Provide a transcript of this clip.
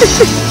Ha